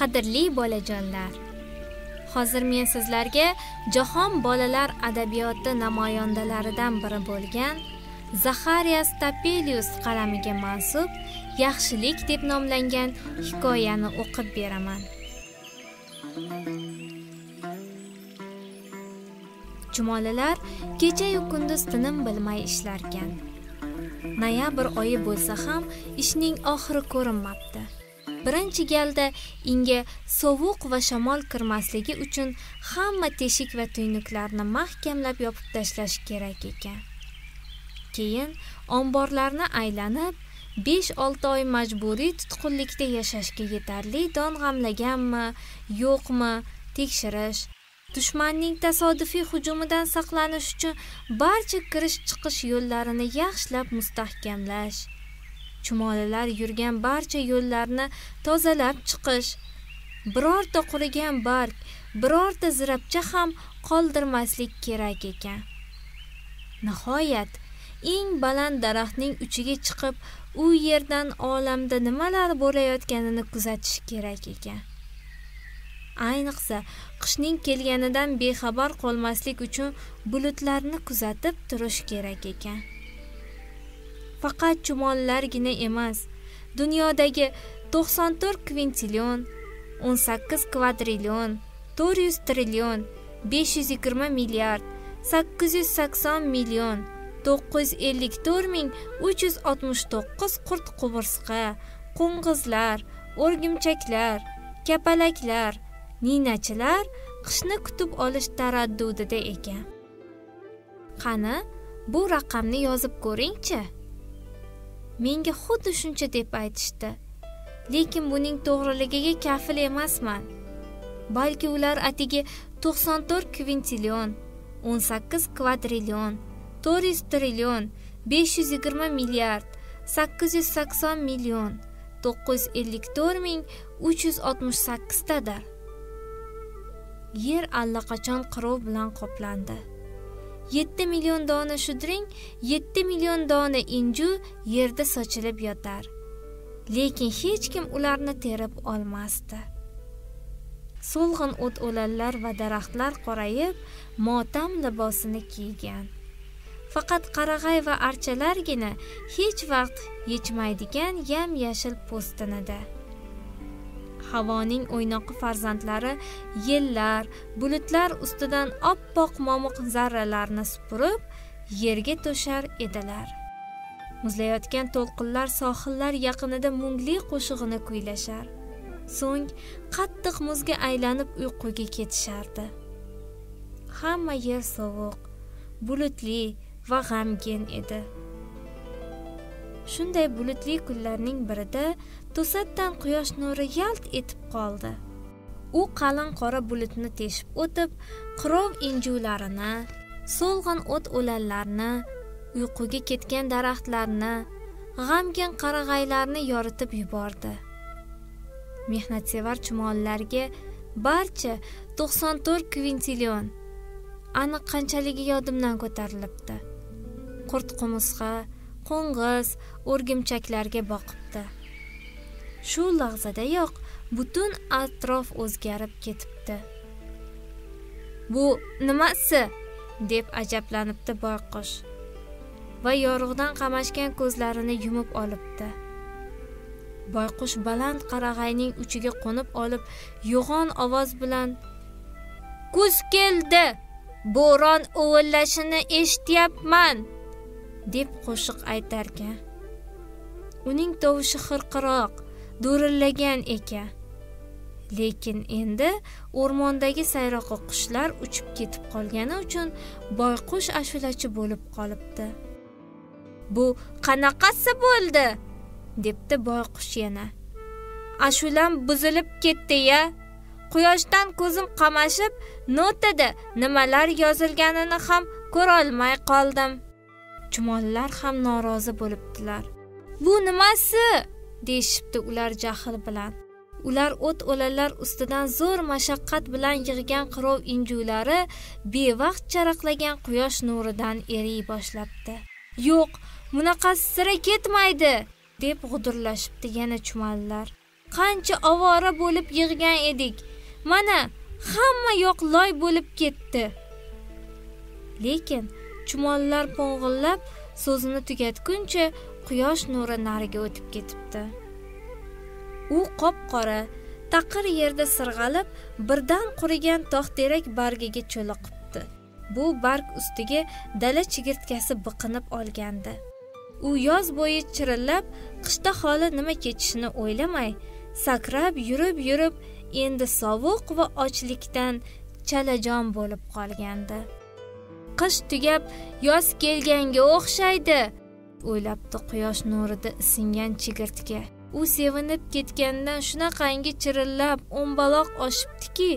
qadrli bolajonlar. Hozir men sizlarga jahon bolalar adabiyoti namoyandalaridan biri bo'lgan Zaharias Tapelius qalamiga mansub yaxshilik deb nomlangan hikoyani o'qib beraman. Jumolalar kecha-yu kunduz tinim bilmay ishlarkan. Noyabr oyi bo'lsa ham ishning oxiri ko'rinmabdi. Birinchi galda inga sovuq va shamol kirmasligi uchun hamma teshik va tuynuklarni mahkamlab yopib tashlash kerak ekan. Keyin omborlarni aylanib besh olti oy majburiy tutqunlikda yashashga yetarli don g'amlaganmi yo'qmi tekshirish dushmanning tasodifiy hujumidan saqlanish uchun barcha kirish chiqish yo'llarini yaxshilab mustahkamlash chumolilar yurgan barcha yo'llarni tozalab chiqish birorta qurigan barg birorta zirabcha ham qoldirmaslik kerak ekan. Nihoyat eng baland daraxtning uchiga chiqib u yerdan olamda nimalar bo'layotganini kuzatish kerak ekan. Ayniqsa qishning kelganidan bexabar qolmaslik uchun bulutlarni kuzatib turish kerak ekan. Faqat chumollargina emas. Dunyodagi 94 kvintillion 18 kvadrillion 400 trillion 520 milliard 880 million 954 ming 369 qurt qumursqa qo'ng'izlar o'rgimchaklar kapalaklar ninachilar qishni kutib olish taraddudida ekan. Qani bu raqamni yozib ko'ringchi. Menga xuddi shuncha deb aytishdi. Lekin buning to'g'riligiga kafil emasman. Balki ular atigi 94 kvintillion 18 kvadrillion 400 trillion 520 milliard 880 million 954 ming 368 tadir yer allaqachon qirov bilan qoplandi. Yetti million dona shudring yetti million dona inju yerda sochilib yotar. Lekin hech kim ularni terib olmasdi. So'lg'in o't o'lanlar va daraxtlar qorayib motam libosini kiygan. Faqat qarag'ay va archalargina hech vaqt yechmaydigan yam yashil po'stinida. Havoning o'ynoqi farzandlari yellar bulutlar ustidan oppoq momiq zarralarni supurib yerga to'shar edilar. Muzlayotgan to'lqinlar sohillar yaqinida mungli qo'shig'ini kuylashar. So'ng qattiq muzga aylanib uyquga ketishardi. Hamma yer sovuq bulutli va g'amgin edi. Shunday bulutli kunlarning birida to'satdan quyosh nuri yalt etib qoldi. U qalin qora bulutni teshib o'tib qirov injularini so'lg'in o't o'lanlarni uyquga ketgan daraxtlarni g'amgin qarag'aylarni yoritib yubordi. Mehnatsevar chumollarga barcha 94 kvintillion aniq qanchaligi yodimdan ko'tarilibdi? Qurt qumursqa qo'ng'iz o'rgimchaklarga boqibdi. Shu lahzadayoq butun atrof o'zgarib ketibdi. Bu nimasi? deb ajablanibdi boyqush va yorug'dan qamashgan ko'zlarini yumib olibdi. Boyqush baland qarag'ayning uchiga qo'nib olib yo'g'on ovoz bilan kuz keldi bo'ron uvillashini eshityapman. Deb qo'shiq aytarkan. Uning tovushi xirqiroq do'rillagan ekan. Lekin endi o'rmondagi sayroqi qushlar uchib ketib qolgani uchun boyqush ashulachi bo'lib qolibdi. Bu qanaqasi bo'ldi? debdi boyqush yana. Ashulam buzilib ketdi ya. Quyoshdan ko'zim qamashib notada nimalar yozilganini ham ko'rolmay qoldim. Chumollar ham norozi bo'libdilar. Bu nimasi? Deyishibdi ular jahl bilan. Ular o't o'lanlar ustidan zo'r mashaqqat bilan yig'gan qirov injuvlari bevaqt charaqlagan quyosh nuridan eriy boshlabdi. Yo'q bunaqasi sira ketmaydi deb g'udurlashibdi yana chumolilar. Qancha ovora bo'lib yig'gan edik mana hamma yoq loy bo'lib ketdi. Lekin chumollar po'ng'illab so'zini tugatguncha quyosh nuri nariga o'tib ketibdi. U qop qora taqir yerda sirg'alib birdan qurigan tog'terak bargiga cho'liqibdi bu barg ustiga dala chigirtkasi biqinib olgandi. U yoz bo'yi chirillab qishda holi nima kechishini o'ylamay sakrab yurib yurib endi sovuq va ochlikdan chalajon bo'lib qolgandi. Qish tugab yoz kelganga o'xshaydi o'ylabdi quyosh nurida isingan chigirtka. U sevinib ketganidan shunaqangi chirillab o'mbaloq oshibdiki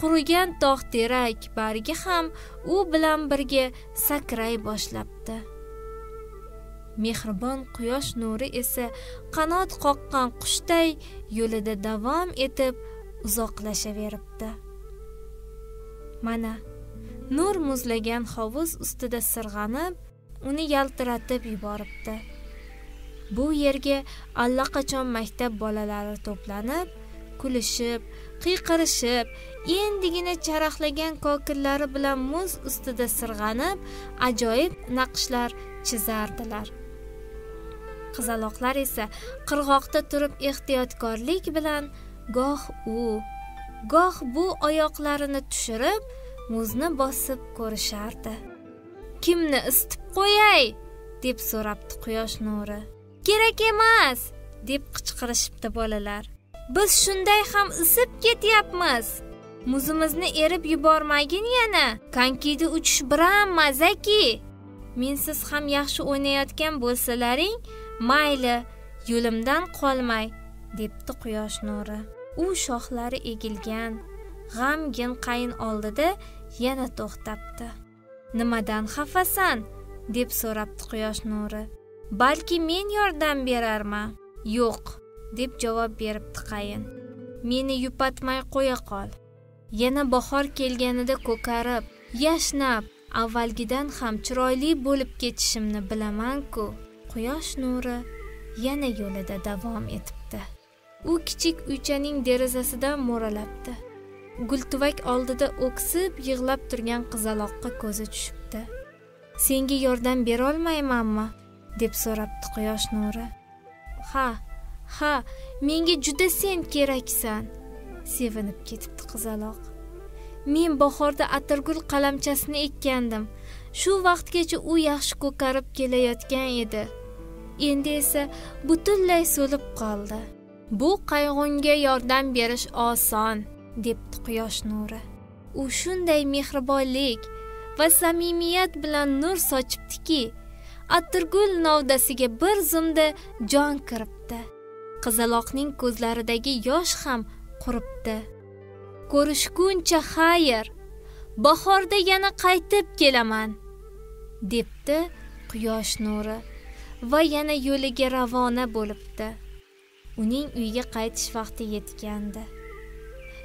qurigan tog' terak bargi ham u bilan birga sakray boshlabdi. Mehribon quyosh nuri esa qanot qoqqan qushday yo'lida davom etib uzoqlashaveribdi. Mana nur muzlagan hovuz ustida sirg'anib uni yaltiratib yuboribdi. Bu yerga allaqachon maktab bolalari to'planib kulishib qiyqirishib endigina charaqlagan kokillari bilan muz ustida sirg'anib ajoyib naqshlar chizardilar. Qizaloqlar esa qirg'oqda turib ehtiyotkorlik bilan goh u goh bu oyoqlarini tushirib muzni bosib ko'rishardi. Kimni isitib qo'yay? deb so'rabdi quyosh nuri. Kerak emas deb qichqirishibdi bolalar. Biz shunday ham isib ketyapmiz. Muzimizni erib yubormagin yana konkida uchish biram mazaki men siz ham yaxshi o'ynayotgan bo'lsalaring mayli yo'limdan qolmay debdi quyosh nuri. U shoxlari egilgan g'amgin qayin oldida yana to'xtabdi nimadan xafasan? deb so'rabdi quyosh nuri. Balki men yordam berarman? Yo'q deb javob beribdi qayin. Meni yupatmay qo'ya qol. Yana bahor kelganida ko'karib yashnab avvalgidan ham chiroyli bo'lib ketishimni bilaman-ku quyosh nuri yana yo'lida davom etibdi. U kichik uychaning derazasidan mo'ralabdi. Gultuvak oldida o'ksib yig'lab turgan qizaloqqa ko'zi tushibdi. Senga yordam berolmaymanmi? deb so'rabdi quyosh nuri. Ha ha menga juda sen keraksan sevinib ketibdi qizaloq. Men bahorda atirgul qalamchasini ekkandim. Shu vaqtgacha u yaxshi ko'karib kelayotgan edi. Endi esa butunlay so'lib qoldi. Bu qayg'unga yordam berish oson. Debdi quyosh nuri. U shunday mehribonlik va samimiyat bilan nur sochibdiki atirgul novdasiga bir zumda jon kiribdi. Qizaloqning ko'zlaridagi yosh ham quribdi. Ko'rishguncha xayr bahorda yana qaytib kelaman debdi quyosh nuri va yana yo'liga ravona bo'libdi. Uning uyga qaytish vaqti yetgandi.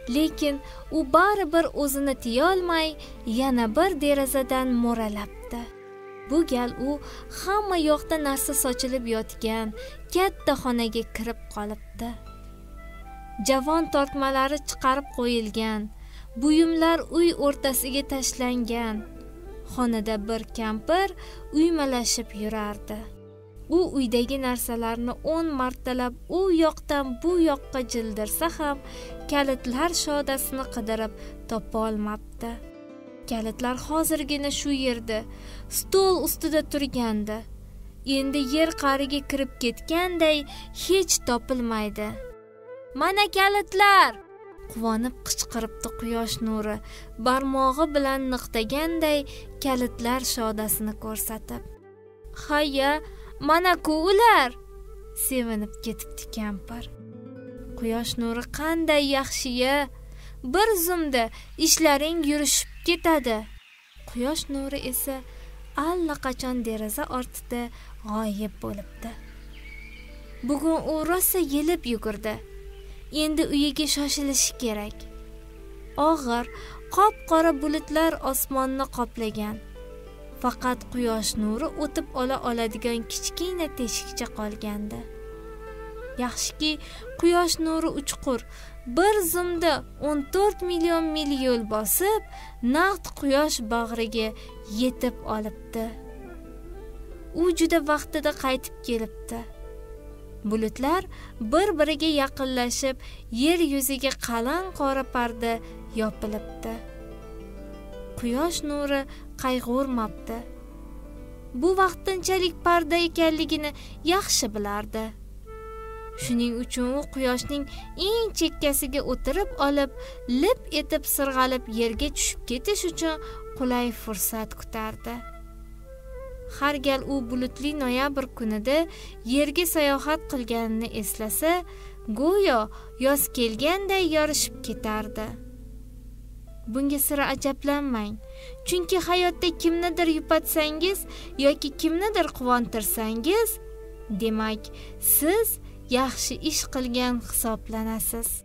Lekin u baribir o'zini tiyolmay yana bir derazadan mo'ralabdi. Bu gal u hamma yoqda narsa sochilib yotgan katta xonaga kirib qolibdi. Javon tortmalari chiqarib qo'yilgan buyumlar uy o'rtasiga tashlangan. Xonada bir kampir uymalashib yurardi. U uydagi narsalarni o'n martalab u yoqdan bu yoqqa jildirsa ham kalitlar shodasini qidirib topolmabdi kalitlar hozirgina shu yerda stol ustida turgandi. Endi yer qa'riga kirib ketganday hech topilmaydi. Mana kalitlar! Quvonib qichqiribdi quyosh nuri barmog'i bilan niqtaganday kalitlar shodasini ko'rsatib. Mana-ku ular. Sevinib ketibdi kampir. Quyosh nuri qanday yaxshi-ya. Bir zumda ishlaring yurishib ketadi. Quyosh nuri esa allaqachon deraza ortida g'oyib bo'libdi. Bugun u rosa yelib yugurdi. Endi uyiga shoshilishi kerak. Og'ir qop qora bulutlar osmonni qoplagan. Faqat quyosh nuri o'tib ola oladigan kichkina teshikcha qolgandi. Yaxshiki quyosh nuri uchqur. Bir zumda 14 million mil yo'l bosib naqd quyosh bag'riga yetib olibdi. U juda vaqtida qaytib kelibdi. Bulutlar bir biriga yaqinlashib yer yuziga qalin qora parda yopilibdi. Quyosh nuri qayg'urmabdi. Bu vaqtinchalik parda ekanligini yaxshi bilardi. Shuning uchun u quyoshning eng chekkasiga o'tirib olib lip etib sirg'alib yerga tushib ketish uchun qulay fursat kutardi. Har gal u bulutli noyabr kunida yerga sayohat qilganini eslasa go'yo yoz kelganday yorishib ketardi. Bunga sira ajablanmang. Chunki hayotda kimnidir yupatsangiz yoki kimnidir quvontirsangiz demak siz yaxshi ish qilgan hisoblanasiz.